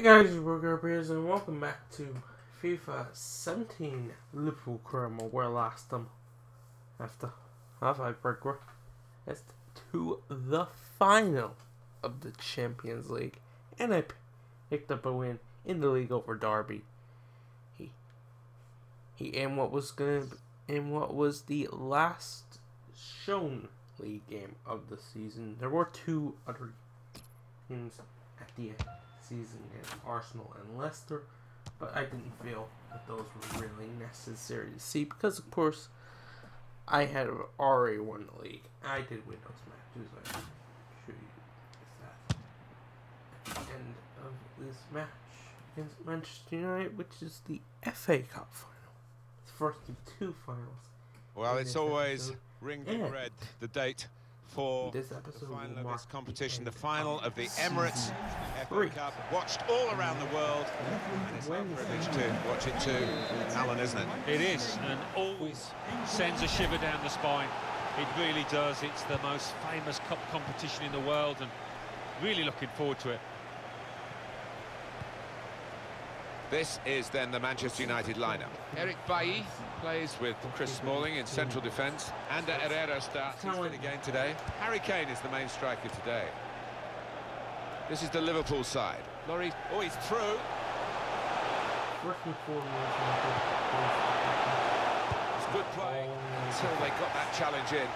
Hey guys, Burger Beers and welcome back to FIFA 17 Liverpool Cremo where last time after half I break it's to the final of the Champions League and I picked up a win in the league over Derby. He he in what was gonna in what was the last shown league game of the season. There were two other games at the end season in Arsenal and Leicester, but I didn't feel that those were really necessary to see because, of course, I had already won the league. I did win those matches. I show you at the end of this match against Manchester United, which is the FA Cup final. It's the first of two finals. Well, it's always ringed in red the date for This the final of this competition, the the final of the Emirates three. FA Cup, watched all around the world, and it's our privilege to watch it too, Alan, isn't it? It is, and always sends a shiver down the spine. It really does. It's the most famous cup competition in the world, and really looking forward to it. This is then the Manchester United lineup. Eric Bailly plays with Chris Smalling in central defence. Ander Herrera starts. He's fit again today. Harry Kane is the main striker today. This is the Liverpool side. Laurie, oh, he's through. First and foremost, It's good play until they got that challenge in.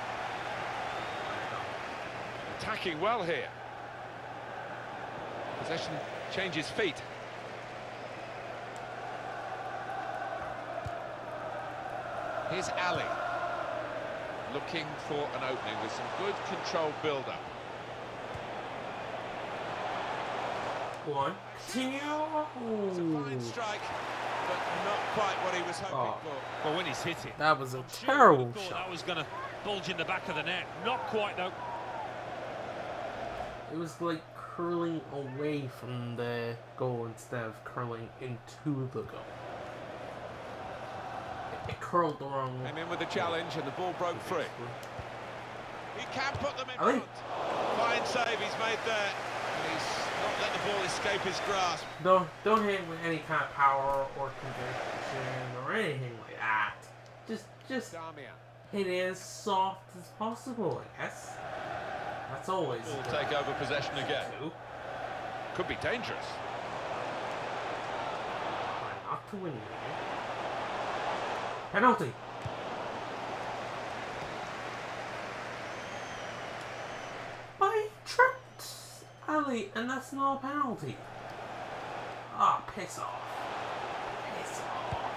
Attacking well here. Possession changes feet. Here's Alli. Looking for an opening with some good controlled build-up. one. Continue. It's a fine strike, but not quite what he was hoping Oh. for. Well, when he's hit it, That was a I'm sure terrible shot. that was going to bulge in the back of the net. Not quite, though. It was like curling away from the goal instead of curling into the goal. Curled the wrong way. Came in with the challenge and the ball broke free. He can put them in front. Fine save he's made there. And he's not let the ball escape his grasp. Don't don't hit it with any kind of power or conviction or anything like that. Just just Damian hit it as soft as possible. I guess. That's always will take over possession again. Could be dangerous. Try not to win. Penalty. By Trent Ali, and that's not a penalty. Ah, piss off. Piss off.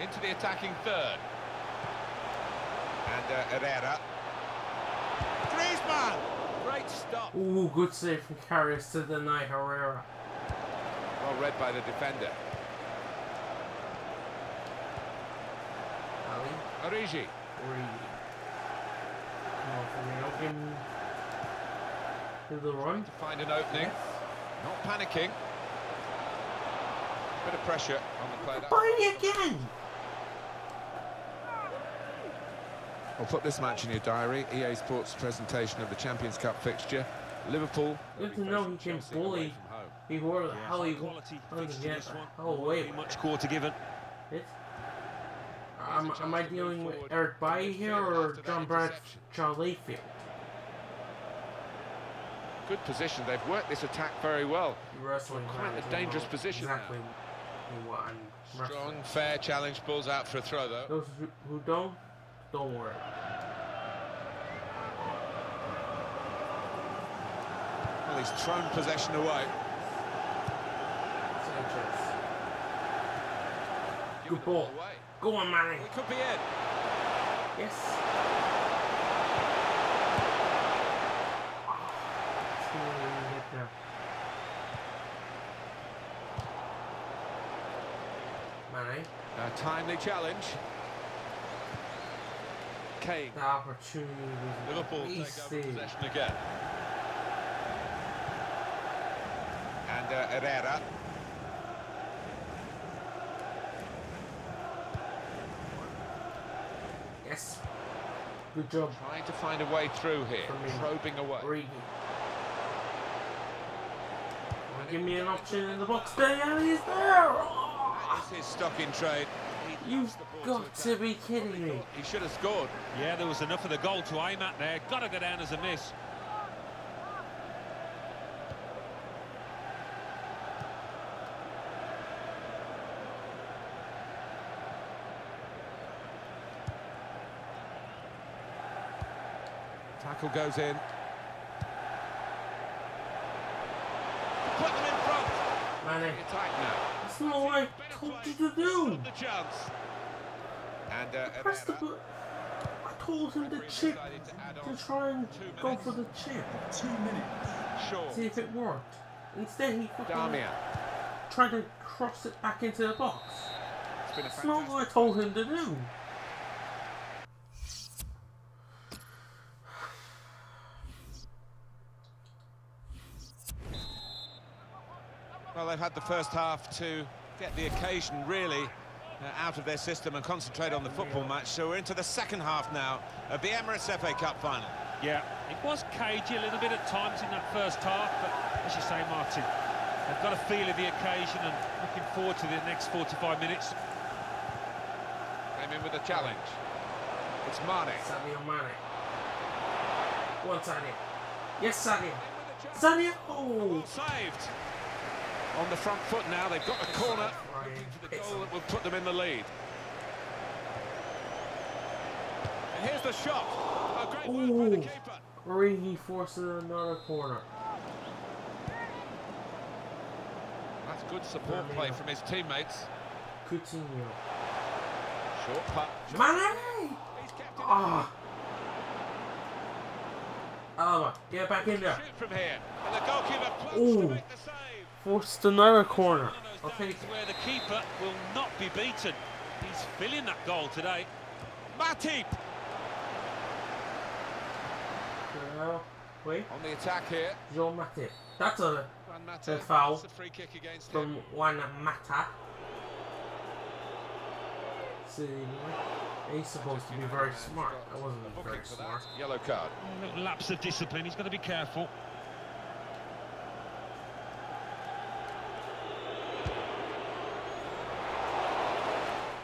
Into the attacking third. And uh, Herrera. Griezmann! Great stop. Ooh, good save from Karius to deny Herrera. Well read by the defender. Ali, Origi. Origi. Come on, Firmino, give to the run. To find an opening. Not panicking. Bit of pressure on the play. Buy again! We'll put this match in your diary. EA Sports presentation of the Champions Cup fixture. Liverpool. Good to know he can bully before Yeah, high he quality how he get this one. Oh wait, much quarter given. it. Um, Here's a am I chance to move dealing with Eric Bailly here or John Brad interception. Charlie Field? Good position. They've worked this attack very well. Wrestling Quite a fans will dangerous know position now. Exactly what I'm Strong, referencing. fair challenge. Pulls out for a throw, though. Those who, who don't, don't worry. Well, he's thrown possession away. Sanchez. Good ball ball. away. Go on, Manny. It could be in. Yes. It's gonna really hit there. Manny. A timely challenge. Kane. The opportunity was Liverpool take over possession again. And uh, Herrera. Yes. Good job. Trying to find a way through here, For me. probing away. Origi. give me an option in the box there, and he's there! That is his stock in trade. You've loves the ball got attack. to be kidding me. He should have scored. Yeah, there was enough of the goal to aim at there. Got to go down as a miss. Tackle goes in. Put them in front. Manny, The now. that's not what I told you to do! The chance. And uh, Press the button. I told him to chip, to to try and go minutes. for the chip, Two minutes. Shaw. see if it worked. Instead, he fucking Darmian. tried to cross it back into the box. It's been a That's not what I told him to do. Well, they've had the first half to get the occasion really uh, out of their system and concentrate on the football match. So we're into the second half now of the Emirates FA Cup final. Yeah, it was cagey a little bit at times in that first half, but as you say, Martin, they've got a feel of the occasion and looking forward to the next 45 minutes. Came in with a challenge. It's Mane. Sadio Mane. Go on, Sadio. Yes, Sadio. Sadio! Oh! Saved. On the front foot now, they've got the corner. The goal that will put them in the lead. And here's the shot. A great work by the Ooh. keeper. Origi forces another corner. That's good support play from his teammates. Coutinho. Short putt. Mane! He's kept it. Ah! Alaba, get back in there. Shoot from here. And the goalkeeper Ooh. to make the save. Forced another corner. One of I'll take where the keeper will not be beaten. He's filling that goal today. Matip Well, wait. on the attack here. Joel Matip. That's a Juan Mata. A foul. That's a free kick against from him. Juan Mata. See, he's supposed to be very smart. I wasn't very smart. Yellow card. A little lapse of discipline. He's got to be careful.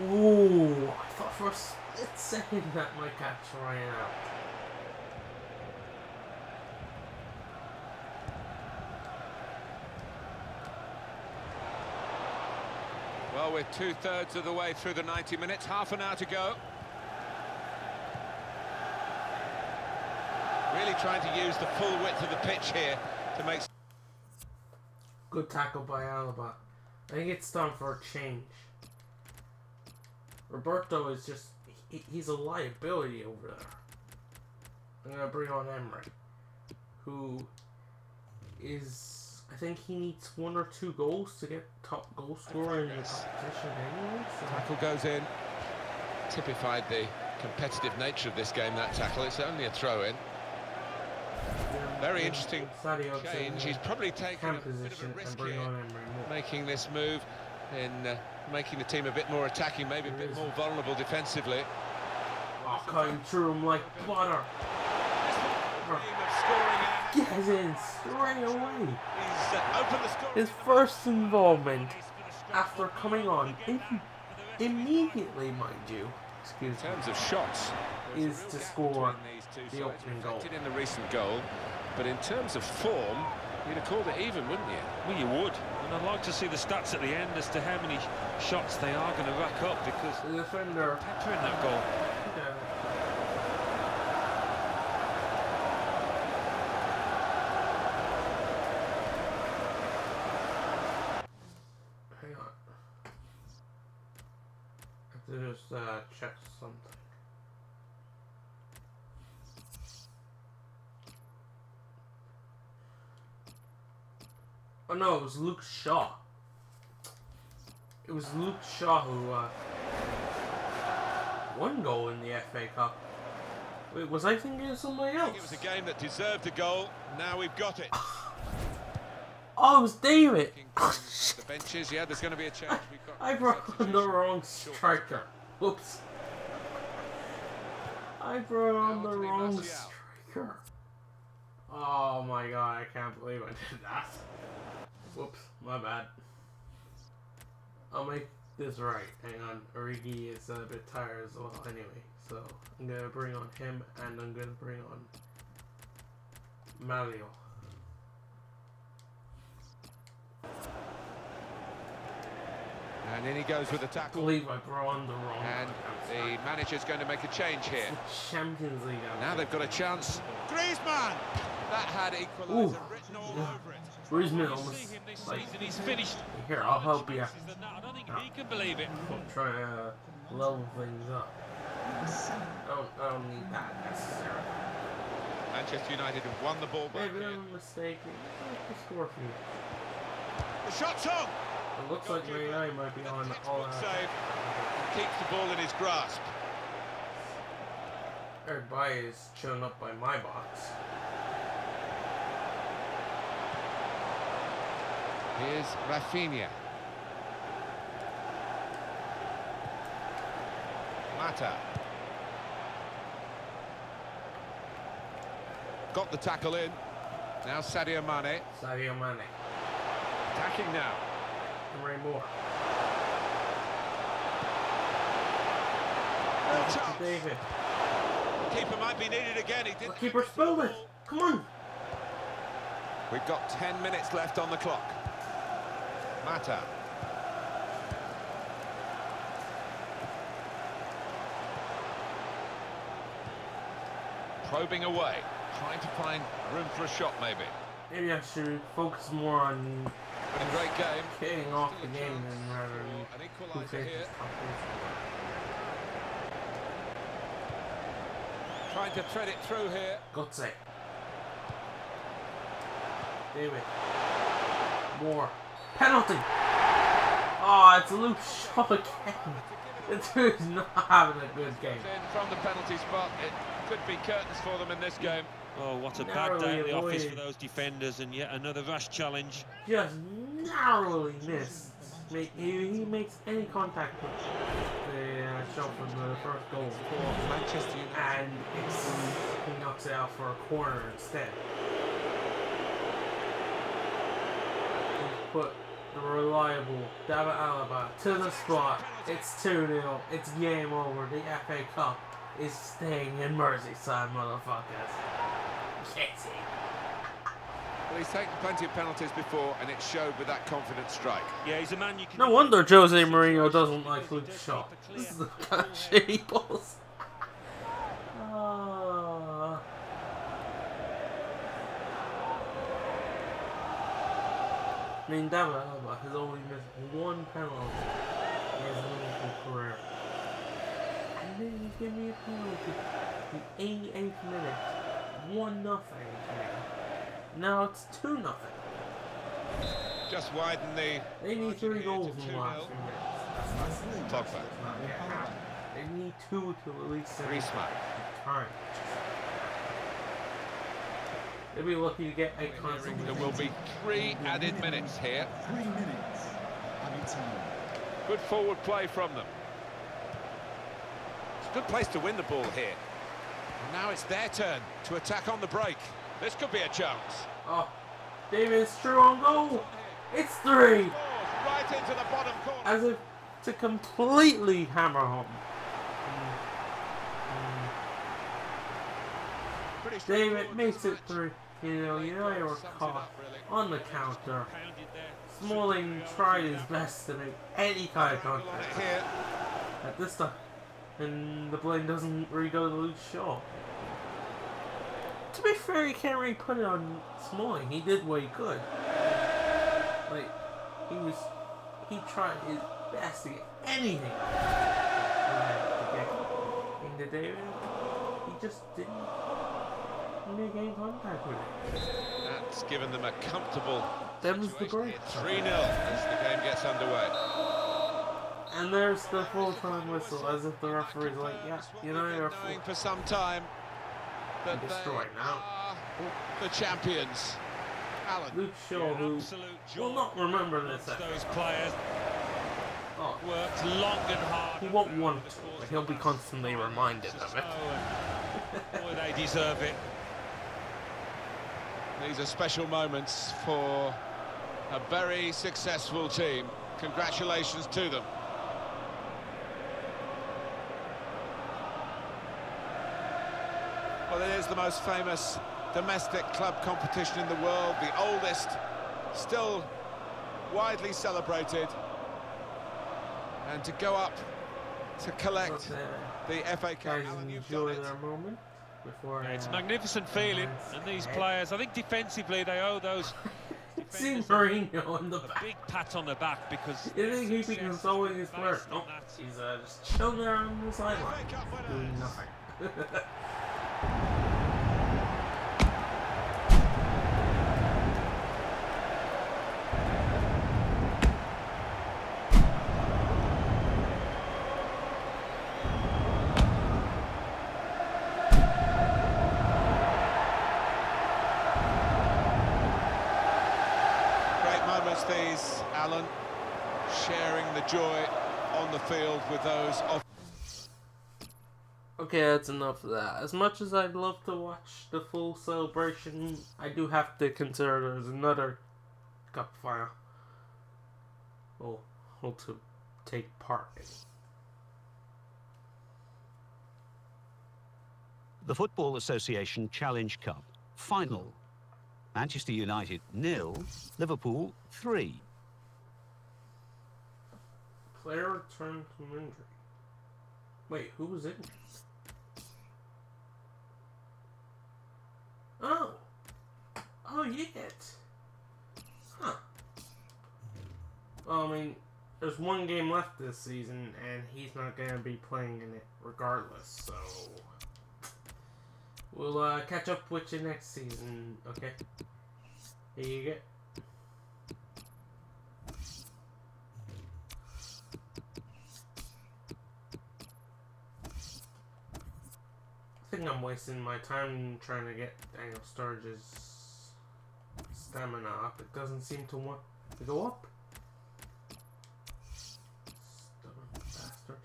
Ooh, I thought for a split second that my catch ran out. Well, we're two-thirds of the way through the 90 minutes. Half an hour to go. Really trying to use the full width of the pitch here to make Good tackle by Alaba. I think it's time for a change. Roberto is just, he, he's a liability over there. I'm going to bring on Emre, who is, I think he needs one or two goals to get top goal scorer in the competition anyway. So. Tackle goes in. Typified the competitive nature of this game, that tackle. It's only a throw-in. Very interesting change. He's probably taken a bit of a risk here, on Emre Mor. making this move in uh, making the team a bit more attacking, maybe a bit more vulnerable defensively. Oh, cutting through him like butter. Dream of scoring in. Straight away. He's uh, opened the score. His first involvement after coming on im- immediately, mind you. Excuse In me. terms of shots, Is to score between these two the sides, opening goal. reflected in the recent goal. But in terms of form, you'd have called it even, wouldn't you? Well, you would. And I'd like to see the stats at the end as to how many shots they are going to rack up because The defender. peppering that goal. Hang on. I have to just uh, check something. Oh no, it was Luke Shaw. It was Luke Shaw who uh, one goal in the FA Cup. Wait, was I thinking of somebody else? think it was a game that deserved a goal. Now we've got it. Oh, it was David. The benches, yeah, there's going to be a change. We've got I brought on the wrong striker. Whoops. I brought on the wrong striker. Oh my god, I can't believe I did that. Whoops, my bad. I'll make this right. Hang on, Origi is a bit tired as well anyway, so I'm gonna bring on him and I'm gonna bring on Malio. And in he goes with the tackle. I I the and the manager's going to make a change here. Champions League. Now they've got a chance. Griezmann! That had equaliser written all over it. Griezmann You almost see him this like he's finished. here. I'll help you. Chances. I don't think he can believe it. I'm trying to uh, level things up. I don't, I don't need that necessarily. Manchester United have won the ball back Maybe here. I'm mistaken. I can score for you. The shot's on! It looks like Man United might be on all Textbook out. save. Keeps the ball in his grasp. Eric Bailly is shown up by my box. Here's Rafinha. Mata. Got the tackle in. Now Sadio Mane. Sadio Mane. Attacking now. And Ray Moore. Oh, Back to chance. David. Keeper might be needed again. He didn't. keeper spilled it. Come on. We've got 10 minutes left on the clock. Mata. Probing away, trying to find room for a shot maybe. Maybe I should focus more on Been a great game. getting off the game than rather than an equaliser here. Trying to thread it through here. Gutse. David. Mor. Penalty. Oh, it's Luke Shaw again. The dude's not having a good game. From the penalty spot. It could be curtains for them in this game. Oh, what a bad day in the office avoided. for those defenders, and yet another rash challenge. Just narrowly missed. Make, he, he makes any contact with the uh, shot from the first goal. For Manchester United. And it's, he knocks it out for a corner instead. He's put the reliable David Alaba to the spot. It's 2 0. It's game over. The FA Cup is staying in Merseyside, motherfuckers. Yes. Well, he's taken plenty of penalties before, and it showed with that confident strike. Yeah, he's a man you can. No wonder Jose Mourinho doesn't like Luke Shaw. This is the kind of shit he pulls. Ah. I mean, David Alaba has only missed one penalty in his Liverpool career. And then you give me a penalty in 88th minute. 1 nothing. Now it's 2 nothing. Just widen the They need three goals to in the last 2-0. few minutes. Pogba. They need two to at least save Griezmann. time. They'll be lucky to get a constant. There will be three added minutes here. Three minutes. Added time. Good forward play from them. It's a good place to win the ball here. And now it's their turn to attack on the break. This could be a chance. Oh, David Strew on goal. It's three. Right into the bottom corner. As if to completely hammer home. Pretty David makes it three. You know, United were caught on the counter. Smalling tried his best to make any kind of contact. At this time, and the blame doesn't really go to Luke Shaw. To be fair, you can't really put it on Smalling. He did what he could. Like, he was, he tried his best to get anything uh, to get into David. He just didn't make any contact with it. That's given them a comfortable Them's the break. 3-0 as the game gets underway. And there's the full time whistle, as if the referee's like, yeah, you know you're full. For some time that they Destroyed now. are the champions. Alan, Luke Shaw, who will not remember this Those players Oh, worked long and hard. he won't want to, but he'll be constantly reminded of it. Boy, they deserve it. These are special moments for a very successful team. Congratulations to them. Well, it is the most famous domestic club competition in the world, the oldest, still widely celebrated. And to go up to collect the FA Cup, Alan, you've done it before. Yeah, it's a uh, magnificent feeling, and these head. players, I think defensively they owe those See defenders a, Mourinho in the a back. big pat on the back because You think he's success consoling his player? Nope. He's uh, just chilling on the sideline, doing nothing. Great moments these, Alan, sharing the joy on the field with those off. Okay, that's enough of that. As much as I'd love to watch the full celebration, I do have to consider there's another cup final. Well, well to take part in. The Football Association Challenge Cup final. Manchester United nil, Liverpool three. Player returned from injury. Wait, who was injured? Oh. Oh, yet. Huh. Well, I mean, there's one game left this season, and he's not going to be playing in it regardless, so. We'll uh, catch up with you next season, okay? Here you go. I'm wasting my time trying to get Daniel Sturridge's stamina up. It doesn't seem to want to go up. Stubborn bastard.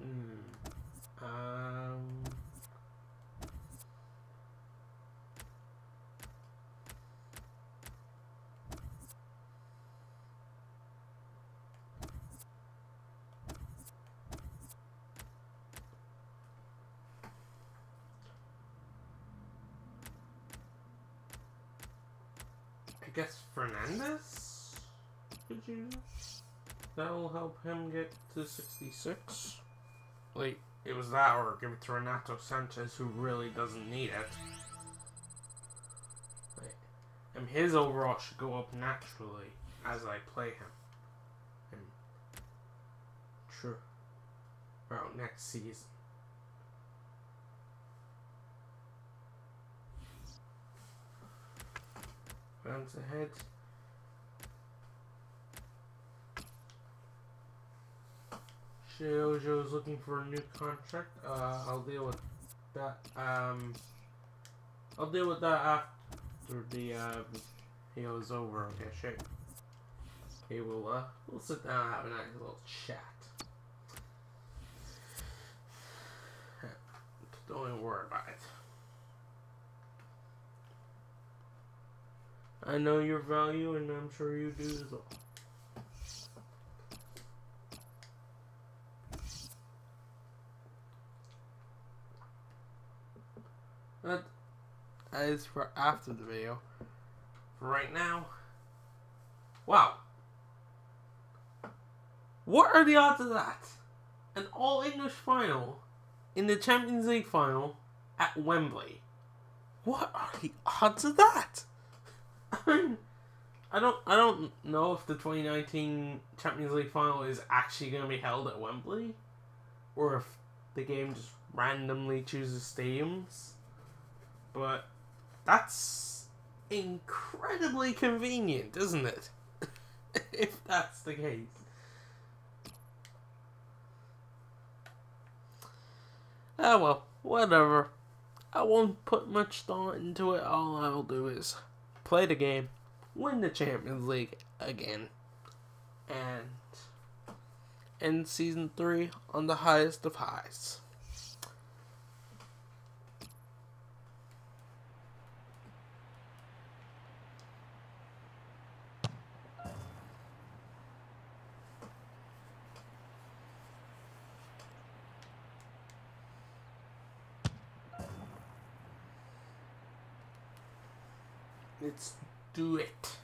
Hmm. Um. I guess Fernandez could use. That'll help him get to 66. Wait, it was that or give it to Renato Sanchez who really doesn't need it. Wait, and his overall should go up naturally as I play him. And sure. About next season. Bounce ahead. Shiojo's looking for a new contract. Uh, I'll deal with that. Um, I'll deal with that after the uh, video is over. Okay, shit. Okay, we'll uh, we'll sit down and have a nice little chat. Don't even worry about it. I know your value, and I'm sure you do as well. That is for after the video. For right now, wow. What are the odds of that? An all English final in the Champions League final at Wembley. What are the odds of that? I don't I don't know if the 2019 Champions League final is actually going to be held at Wembley or if the game just randomly chooses stadiums. But that's incredibly convenient, isn't it? if that's the case. Ah well, whatever. I won't put much thought into it. All I'll do is play the game, win the Champions League again, and end season three on the highest of highs. Let's do it.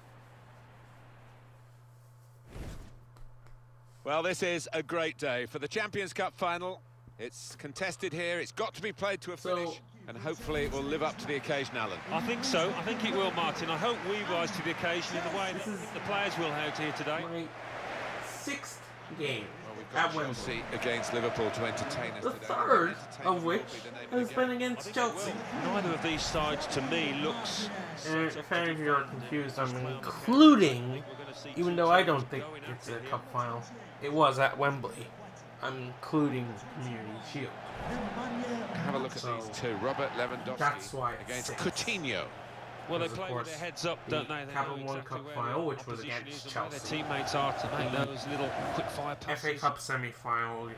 Well, this is a great day for the Champions Cup final. It's contested here. It's got to be played to a So- finish. and hopefully it will live up to the occasion, Alan. I think so. I think it will, Martin. I hope we rise to the occasion in the way that the players will out here today. My sixth game Well, we've got at Wembley. Against Liverpool to entertain us The today. third of which be the name of has been against Chelsea. Neither of these sides, to me, looks... And if any of you are confused, I'm including, even though I don't think it's a cup final, it was at Wembley. I'm including Community Shield. Have a look at So, these two. Robert Lewandowski that's why it's against six. Coutinho. Well, they play with their heads up, the don't they? They Capital know One exactly Cup final, which was against is and where Chelsea. Their teammates are to make The those little quick fire passes. FA Cup semi-final,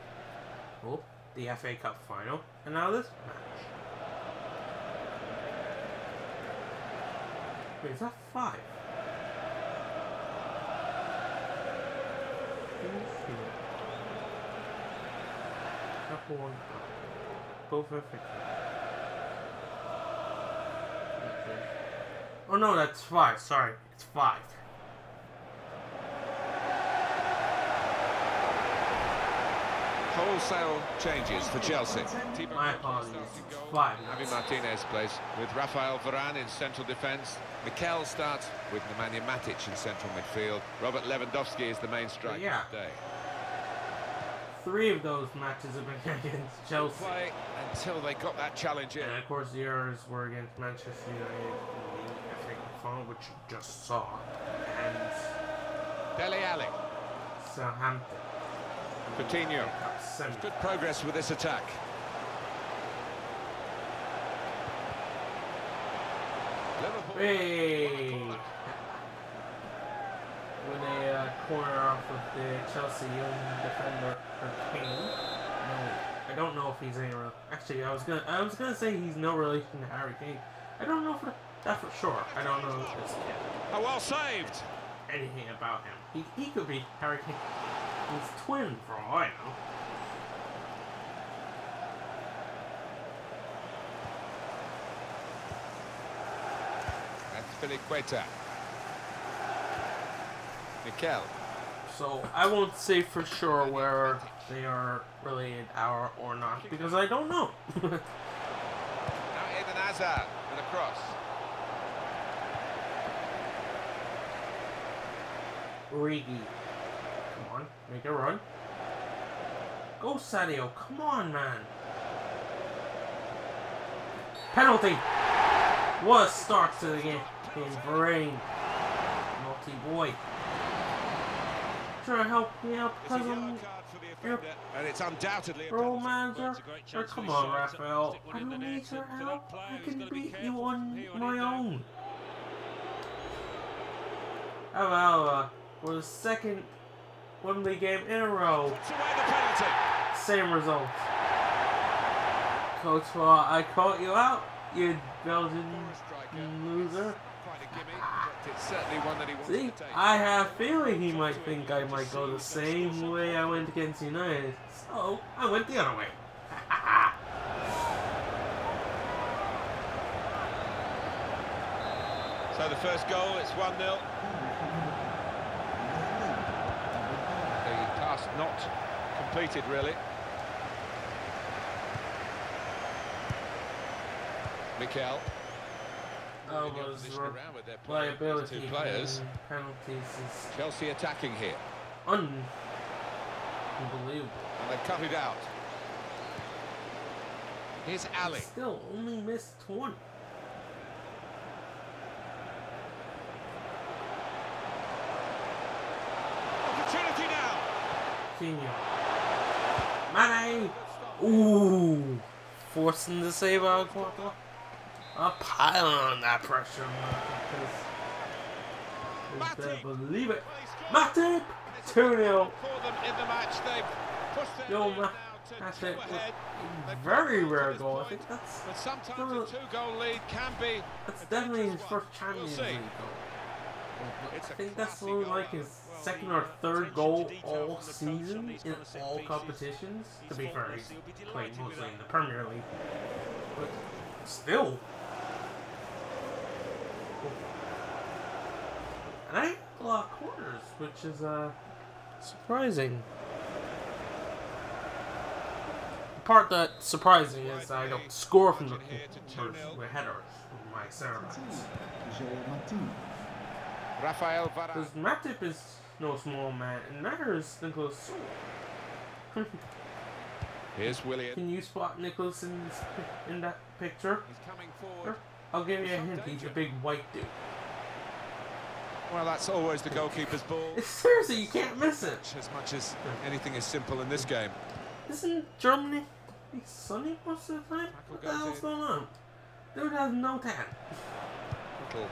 oh, the FA Cup final, and now this match. Wait, is that five? Couple one cup. Both FA Cup. Oh no, that's five. Sorry, it's five. Wholesale changes for Chelsea. My apologies. starts in goal. Five. Javi Martinez plays with Rafael Varane in central defence. Mikel starts with Nemanja Matic in central midfield. Robert Lewandowski is the main striker Yeah. today. Three of those matches have been against Chelsea. Play until they got that challenge in. And of course, the others were against Manchester United in the FA Cup final, which you just saw, and Dele Alli, Southampton. Coutinho. Good progress with this attack. Liverpool. Hey! With a uh, corner off of the Chelsea young defender, Kane. No, I don't know if he's any. Actually, I was gonna, I was gonna say he's no relation to Harry Kane. I don't know for that for sure. I don't know this kid. Oh, well saved. anything about him. He, he could be Harry Kane. His twin, for all I know. That's Filiqueta. Mikel. So I won't say for sure where they are related or, or not because I don't know. Now Eden Hazard with a cross. Origi. Come on, make a run. Go Sadio, come on man. Penalty! What a start to the game. Game Varane. Naughty boy. Trying to help me out It's a because I'm card for the you're offender, and it's undoubtedly a penalty. manager. It's a great Or chance for come on, Raphael. I don't need to- your help. I can beat you on my own. Uh, for the second Wembley game in a row, Puts away the penalty. same result. Courtois, I caught you out, you Belgian loser. Quite a gimme, but it's certainly one that he wants See. I have a feeling he might think I might go the same way I went against United. So, I went the other way. So the first goal, it's 1-0. The pass not completed, really. Mikel. Oh, moving was around with their liability Two players. penalties Chelsea attacking here. un- unbelievable. And they've cut it out. Here's Alli. Still only missed one. Opportunity now. Coutinho. Mane! Ooh! Uh, Forcing the save out of Courtois. A pile on that pressure. Is to believe it. Matip! 2 0. For them in the match, they've pushed their Yo, lead Ma- now to That's two it. Very rare goal. I think that's But sometimes a two-goal lead can be. that's definitely his first Champions. League goal. It's I a think that's classy only like his Well, second or third goal all from the coach on season in kind of set all competitions. To be fair, faultless. he's He'll played mostly in the Premier League. But still. And I hit a lot of corners, which is uh, surprising. The part that's surprising is I don't score from the corners with headers from my center backs. Joel Matip. Rafael Varane. Because Matip is no small man, and is Niklas Süle. Here's Willian. Can you spot Niklas in, this, in that picture? He's coming forward. I'll give you a hint, he's a big white dude. Well, that's always the goalkeeper's ball. Seriously, you can't miss it. As much as anything is simple in this game. Isn't Germany sunny most of the time? What the hell's in. going on? Dude has no tan. Little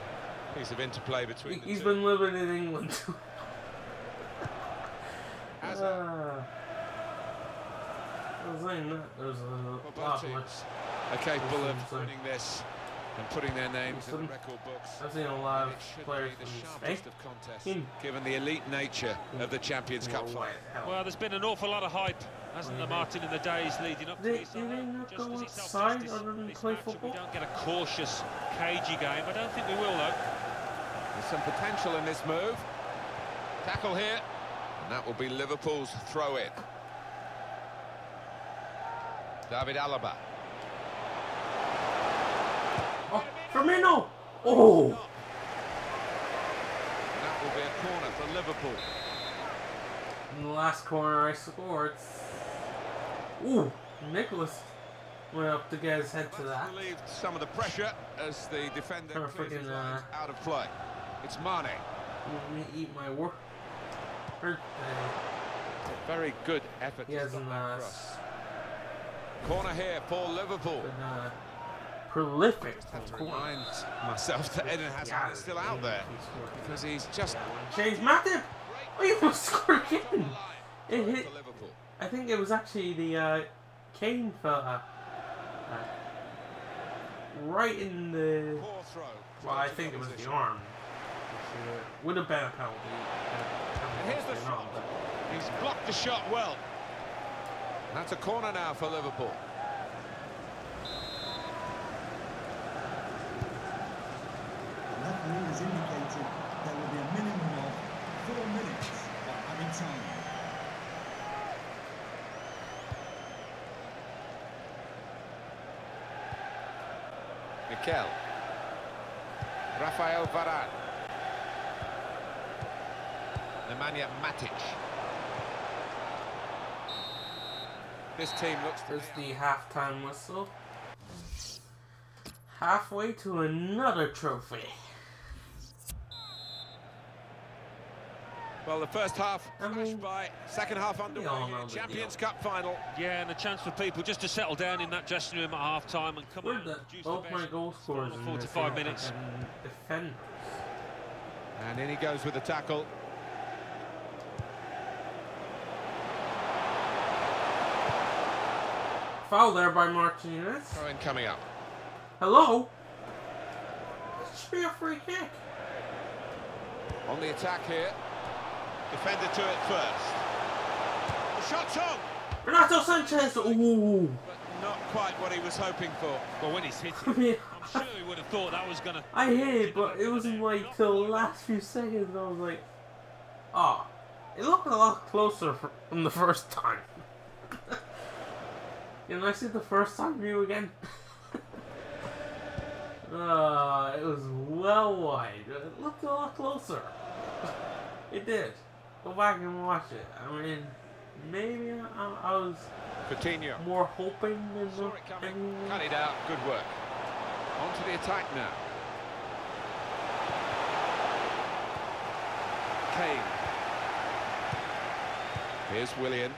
piece of interplay between he's two. been living in England too. Hazard. Uh, I was saying that there's a Well, lot of capable of winning this and putting their names in the record books. I've seen a lot of players be the from sharpest Spain. of contests, Hmm. given the elite nature of the Champions Cup final. Well, there's been an awful lot of hype, hasn't there, Mhm. Martin, in the days leading up to They- this? do they not go as it's outside other than play matchup, football? We don't get a cautious, cagey game. I don't think we will, though. There's some potential in this move. Tackle here, and that will be Liverpool's throw-in. David Alaba. Oh, Firmino! Oh! That will be a corner for Liverpool. In the last corner I scored. Ooh, Niklas went up to get his head to that. Relieved some of the pressure as the defender Oh, clears his uh, out of play. It's Mane. Let me eat my work. Birthday. Very good effort He to hasn't stop that uh, cross. Corner here for Liverpool. been uh, prolific. from corner. remind myself that Eden Hazard is still out there because he's just Change Matip! Oh, you almost scored again! It hit. I think it was actually the uh, Kane fella. Uh, right in the. Well, I think it was the arm. Which, uh, would have been a penalty. uh, here's the shot. He's blocked the shot well. That's a corner now for Liverpool. The referee has indicated there will be a minimum of four minutes of added time. Mikel. Rafael Varane. Nemanja Matic. This team looks to There's be the halftime whistle. Halfway to another trophy. Well, the first half I by, second half underway all here, know the Champions. Cup final. Yeah, and a chance for people just to settle down in that dressing room at half time and come Where out the, and the both my best goal scorers final in 45 minutes. and defenders. And in he goes with the tackle. Foul there by Martinez. Throw in coming up. Hello? That should be a free kick. On the attack here. Defender to it first. The shot's on, Renato Sanchez. Ooh. but not quite what he was hoping for. Well, when he's hit I it, mean, I'm sure he would have thought that was going to... I hit it, but it wasn't like till the last few seconds. I was like, oh, it looked a lot closer fr- from the first time. Can I see the first time view again? uh, it was well wide. It looked a lot closer. it did. Go back and watch it. I mean, maybe I, I was Coutinho. more hoping than Saw it coming. Cut it out. Good work. On to the attack now. Kane. Here's Willian.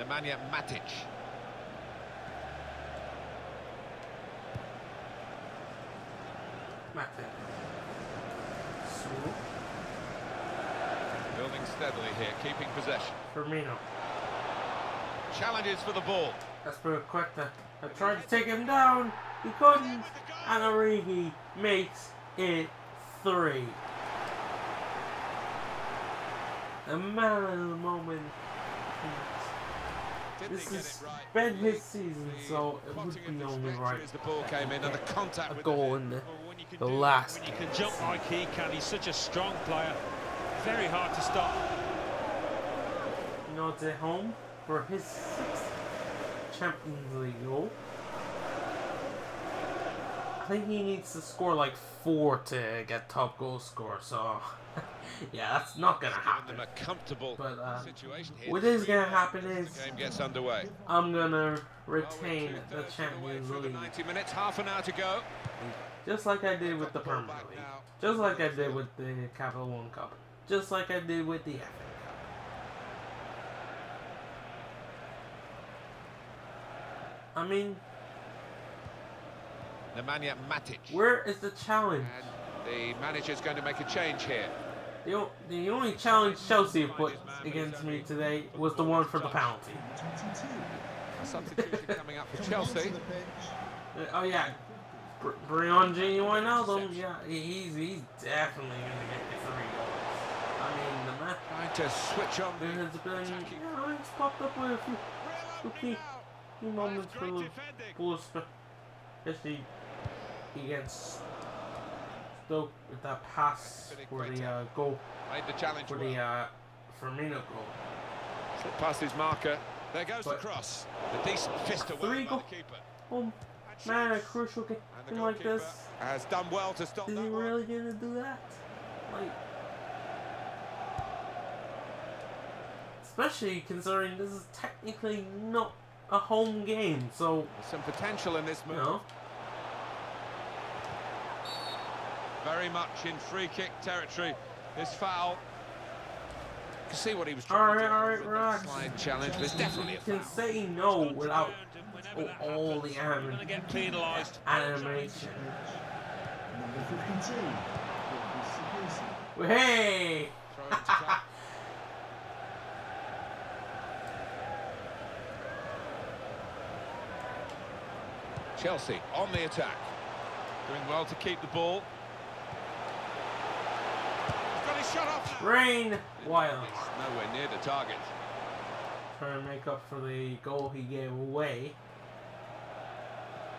Nemanja Matic. Matic. So, Building steadily here, keeping possession. Firmino. Challenges for the ball. That's pretty quick. I tried to take him down. He couldn't. And Origi makes it three. A man of the moment. Didn't This has right? been his The season, so it would be only right As the ball came in and the contact a goal the in the, Well, when you can the last When you can jump like he can, he's such a strong player. Very hard to stop. You know, it's at home for his sixth Champions League goal. I think he needs to score like four to get top goal score, so yeah, that's not gonna happen. them a comfortable But, uh, situation here. What is gonna happen As is the game gets underway. I'm gonna retain the the Champions through the League, 90 minutes, half an hour to go. just like I did with the Got Premier League, just like I did with the Capital One Cup, just like I did with the FA Cup. I mean, Nemanja Matic. where is the challenge? And the manager's going to make a change here. The, the only challenge Chelsea put against me today was the one for the penalty. A substitution coming up for Chelsea. the pitch. Uh, oh yeah, Br- Brian J. Wijnaldum, yeah, he's he's definitely gonna get the three goals. I mean, to switch on the has been, yeah, he's popped up with a few, few key, key moments for the Bulls, especially against Stoke with that pass for the uh, goal, Made the challenge for the uh, Firmino goal. Slip past his marker. There goes But- the cross. The decent fist away Three by the keeper. Oh man, a crucial game like this. has done well to stop Is that he really gonna do that? Like, especially considering this is technically not a home game, so There's some potential in this you move. know. Very much in free kick territory. This foul. You can see what he was trying right, to do all right, with relax. slide challenge. There's definitely You a can say no without Whenever oh, all the you're anim- going to get penalised. animation. Number 52. Hey! Throw into trap. Chelsea on the attack. Doing well to keep the ball. He's got his shot off. Rain Wild It's nowhere near the target. trying to make up for the goal he gave away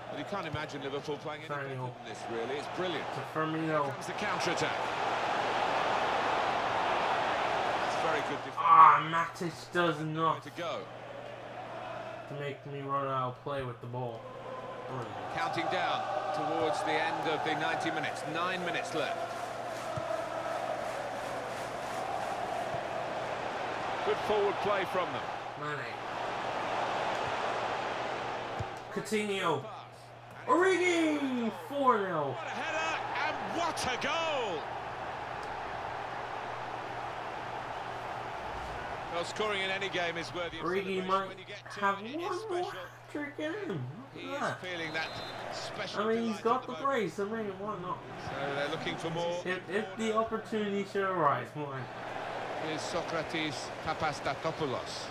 But you can't imagine Liverpool playing any better Triangle. than this, really. It's brilliant. to Firmino. Comes the counter-attack. It's very good defending. Ah, Matic does not. to go. to make me run out of play with the ball. Brilliant. Counting down towards the end of the 90 minutes. Nine minutes left. Good forward play from them. Mane. Coutinho. Pass. Origi! 4 0. What a header and what a goal! Well, scoring in any game is worthy of celebration. might When you get to have it, it one more special. trick in him. He is feeling that special I mean, he's got the brace. I mean, why not? So they're looking for more. If, if the opportunity should arise, why? Here's Sokratis Papastathopoulos.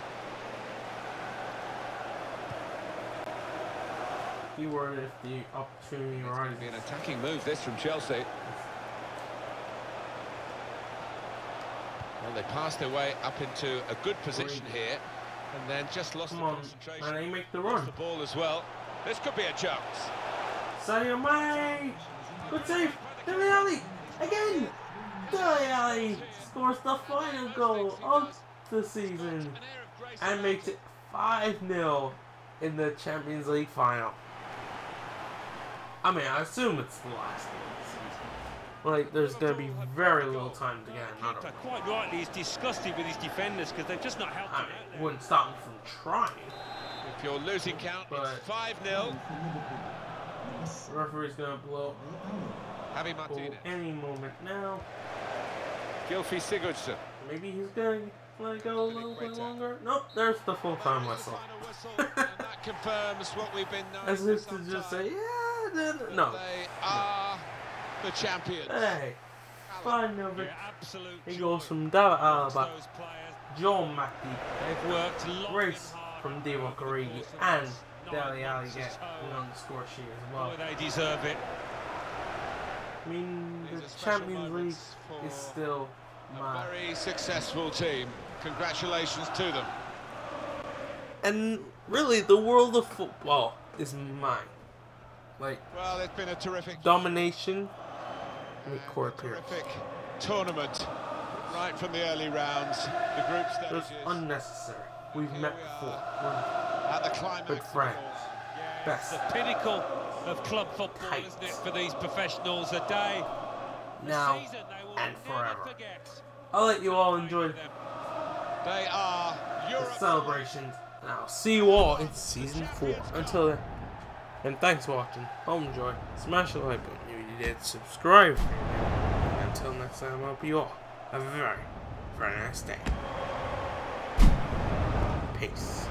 Keyword if the opportunity arises. be an attacking move, this from Chelsea. Well, they passed their way up into a good position here, and then just lost Come the on, concentration. Mane, make the Lost run. the ball as well. This could be a chance. Sadio Mane! Good save! Dele Alli! Again! Dele Alli scores the final goal of the season An air of grace and makes it 5 0 in the Champions League final. I mean, I assume it's the last game of the season. Like, there's going to be very little time to get another one. quite rightly, he's disgusted with his defenders because they've just not helped I him mean, wouldn't stop me from trying. If you're losing count, But- it's 5 0. For Liverpool. Number six. The referee's going to blow Javi Martinez. any moment now. Gylfi Sigurdsson. Maybe he's going to let it go a little bit longer. Nope, there's the full time whistle. That confirms what we've been As if to just time. say, yeah, then, no. The champions. Hey, fine over. Yeah, He goes from David Alaba. Joel Matip, They've worked Grace from Divock Origi, and this Alli get one the score sheet as well. they deserve it. I mean, the Champions League is still A my. very successful team. Congratulations to them. And really, the world of football is mine. Like, Well, it's been a terrific, domination. Let me court here. terrific tournament. Right from the early rounds, the group It was unnecessary. We've met before. We're at the climax. good friends. all. best. The pinnacle of club football, Tight. isn't it, for these professionals? A day, Now season they will and forever. I'll let you all enjoy Them. They are the celebrations. And I'll see you all in season four. Until then, and thanks for watching. Home enjoy. Smash the like button if you did. Subscribe. Until next time, I hope you all. Have a very, very nice day. Peace.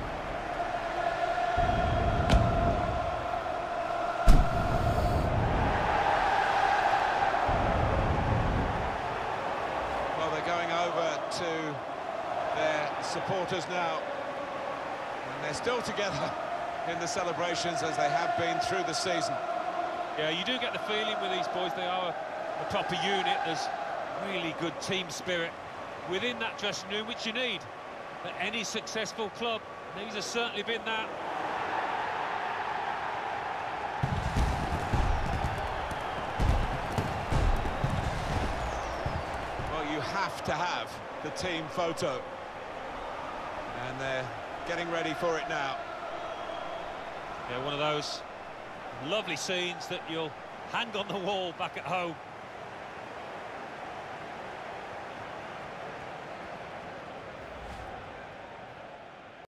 Well, they're going over to their supporters now. And they're still together in the celebrations as they have been through the season. Yeah, you do get the feeling with these boys, they are a, a proper unit. There's really good team spirit within that dressing room, which you need at any successful club. These have certainly been that. Well, you have to have the team photo. And they're getting ready for it now. Yeah, one of those lovely scenes that you'll hang on the wall back at home.